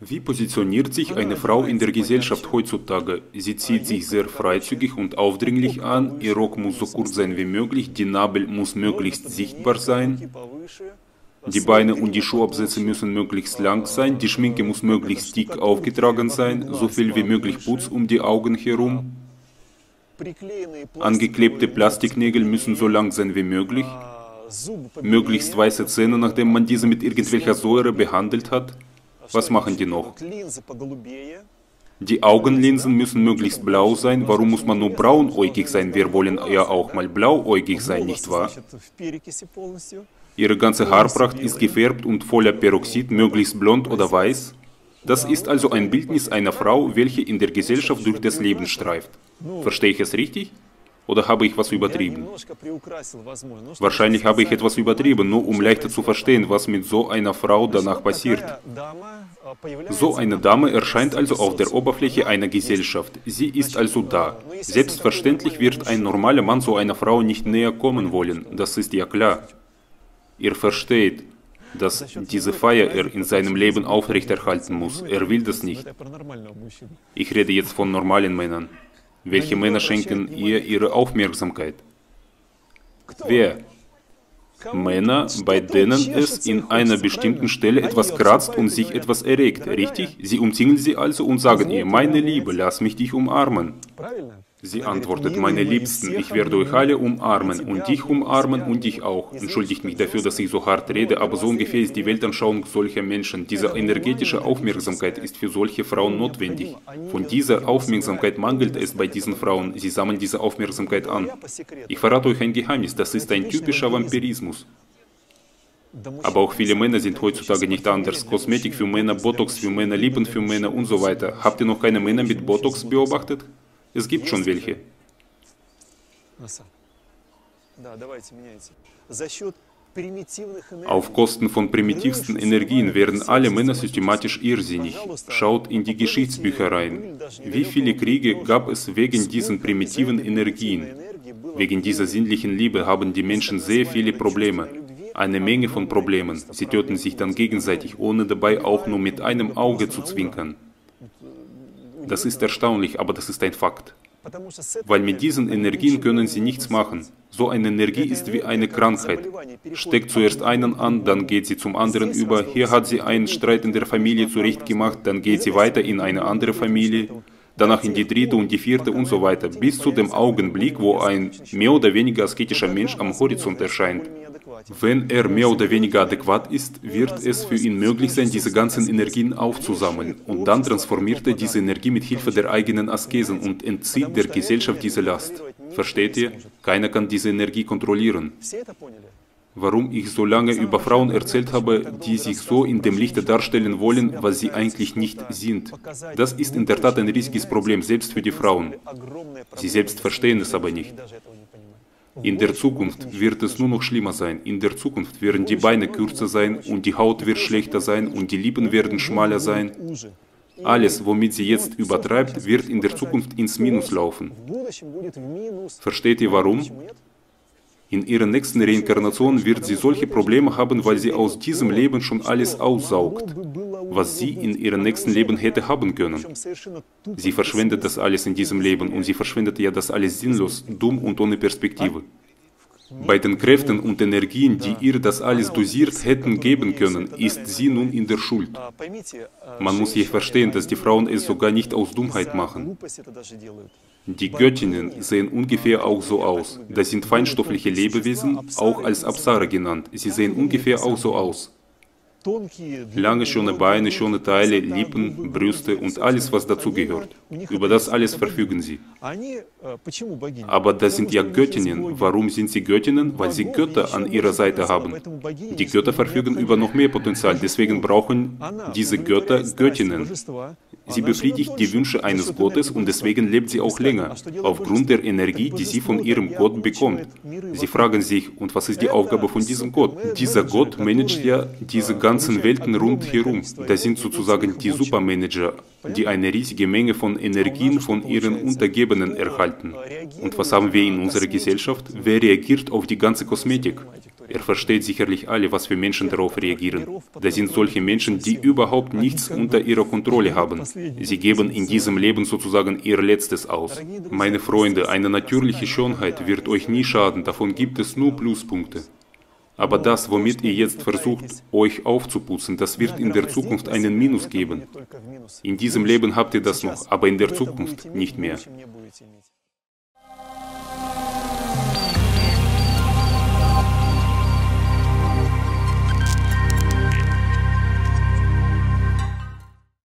Wie positioniert sich eine Frau in der Gesellschaft heutzutage? Sie zieht sich sehr freizügig und aufdringlich an, ihr Rock muss so kurz sein wie möglich, die Nabel muss möglichst sichtbar sein, die Beine und die Schuhabsätze müssen möglichst lang sein, die Schminke muss möglichst dick aufgetragen sein, so viel wie möglich Putz um die Augen herum. Angeklebte Plastiknägel müssen so lang sein wie möglich möglichst weiße Zähne, nachdem man diese mit irgendwelcher Säure behandelt hat. Was machen die noch? Die Augenlinsen müssen möglichst blau sein. Warum muss man nur braunäugig sein? Wir wollen ja auch mal blauäugig sein, nicht wahr? Ihre ganze Haarpracht ist gefärbt und voller Peroxid, möglichst blond oder weiß. Das ist also ein Bildnis einer Frau, welche in der Gesellschaft durch das Leben streift. Verstehe ich es richtig? Oder habe ich was übertrieben? Wahrscheinlich habe ich etwas übertrieben, nur um leichter zu verstehen, was mit so einer Frau danach passiert. So eine Dame erscheint also auf der Oberfläche einer Gesellschaft. Sie ist also da. Selbstverständlich wird ein normaler Mann so einer Frau nicht näher kommen wollen, das ist ja klar. Ihr versteht, dass diese Feier er in seinem Leben aufrechterhalten muss. Er will das nicht. Ich rede jetzt von normalen Männern. Welche Männer schenken ihr ihre Aufmerksamkeit? Wer? Männer, bei denen es in einer bestimmten Stelle etwas kratzt und sich etwas erregt, richtig? Sie umzingeln sie also und sagen ihr, meine Liebe, lass mich dich umarmen. Sie antwortet, meine Liebsten, ich werde euch alle umarmen und dich umarmen und dich auch. Entschuldigt mich dafür, dass ich so hart rede, aber so ungefähr ist die Weltanschauung solcher Menschen. Diese energetische Aufmerksamkeit ist für solche Frauen notwendig. Von dieser Aufmerksamkeit mangelt es bei diesen Frauen. Sie sammeln diese Aufmerksamkeit an. Ich verrate euch ein Geheimnis, das ist ein typischer Vampirismus. Aber auch viele Männer sind heutzutage nicht anders. Kosmetik für Männer, Botox für Männer, Lippen für Männer und so weiter. Habt ihr noch keine Männer mit Botox beobachtet? Es gibt schon welche. Auf Kosten von primitivsten Energien werden alle Männer systematisch irrsinnig. Schaut in die Geschichtsbücher rein. Wie viele Kriege gab es wegen diesen primitiven Energien? Wegen dieser sinnlichen Liebe haben die Menschen sehr viele Probleme. Eine Menge von Problemen. Sie töten sich dann gegenseitig, ohne dabei auch nur mit einem Auge zu zwinkern. Das ist erstaunlich, aber das ist ein Fakt. Weil mit diesen Energien können sie nichts machen. So eine Energie ist wie eine Krankheit. Steckt zuerst einen an, dann geht sie zum anderen über. Hier hat sie einen Streit in der Familie zurechtgemacht, dann geht sie weiter in eine andere Familie, danach in die dritte und die vierte und so weiter, bis zu dem Augenblick, wo ein mehr oder weniger asketischer Mensch am Horizont erscheint. Wenn er mehr oder weniger adäquat ist, wird es für ihn möglich sein, diese ganzen Energien aufzusammeln. Und dann transformiert er diese Energie mit Hilfe der eigenen Askesen und entzieht der Gesellschaft diese Last. Versteht ihr? Keiner kann diese Energie kontrollieren. Warum ich so lange über Frauen erzählt habe, die sich so in dem Lichte darstellen wollen, was sie eigentlich nicht sind. Das ist in der Tat ein riesiges Problem, selbst für die Frauen. Sie selbst verstehen es aber nicht. In der Zukunft wird es nur noch schlimmer sein. In der Zukunft werden die Beine kürzer sein und die Haut wird schlechter sein und die Lippen werden schmaler sein. Alles, womit sie jetzt übertreibt, wird in der Zukunft ins Minus laufen. Versteht ihr warum? In ihrer nächsten Reinkarnation wird sie solche Probleme haben, weil sie aus diesem Leben schon alles aussaugt, was sie in ihrem nächsten Leben hätte haben können. Sie verschwendet das alles in diesem Leben und sie verschwendet ja das alles sinnlos, dumm und ohne Perspektive. Bei den Kräften und Energien, die ihr das alles dosiert hätten geben können, ist sie nun in der Schuld. Man muss hier verstehen, dass die Frauen es sogar nicht aus Dummheit machen. Die Göttinnen sehen ungefähr auch so aus. Das sind feinstoffliche Lebewesen, auch als Apsara genannt. Sie sehen ungefähr auch so aus. Lange, schöne Beine, schöne Teile, Lippen, Brüste und alles, was dazu gehört. Über das alles verfügen sie. Aber das sind ja Göttinnen. Warum sind sie Göttinnen? Weil sie Götter an ihrer Seite haben. Die Götter verfügen über noch mehr Potenzial, deswegen brauchen diese Götter Göttinnen. Sie befriedigt die Wünsche eines Gottes und deswegen lebt sie auch länger, aufgrund der Energie, die sie von ihrem Gott bekommt. Sie fragen sich, und was ist die Aufgabe von diesem Gott? Dieser Gott managt ja diese ganzen Welten rundherum. Das sind sozusagen die Supermanager, die eine riesige Menge von Energien von ihren Untergebenen erhalten. Und was haben wir in unserer Gesellschaft? Wer reagiert auf die ganze Kosmetik? Er versteht sicherlich alle, was für Menschen darauf reagieren. Das sind solche Menschen, die überhaupt nichts unter ihrer Kontrolle haben. Sie geben in diesem Leben sozusagen ihr Letztes aus. Meine Freunde, eine natürliche Schönheit wird euch nie schaden, davon gibt es nur Pluspunkte. Aber das, womit ihr jetzt versucht, euch aufzuputzen, das wird in der Zukunft einen Minus geben. In diesem Leben habt ihr das noch, aber in der Zukunft nicht mehr.